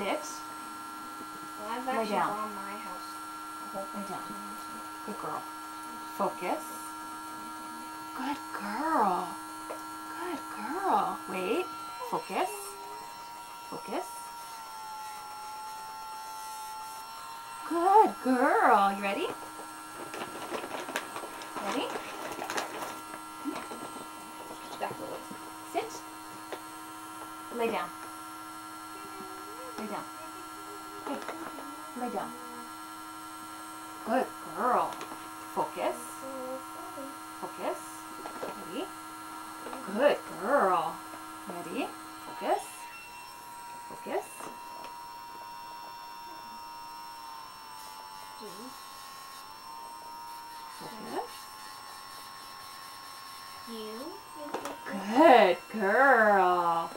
Lay down. Lay down. Good girl. Focus. Good girl. Good girl. Wait. Focus. Focus. Good girl. You ready? Ready? Back. Sit. Lay down. Lay down. Good. Lay down. Good girl. Focus. Focus. Ready? Good girl. Ready? Focus. Focus. Focus. You. Good girl.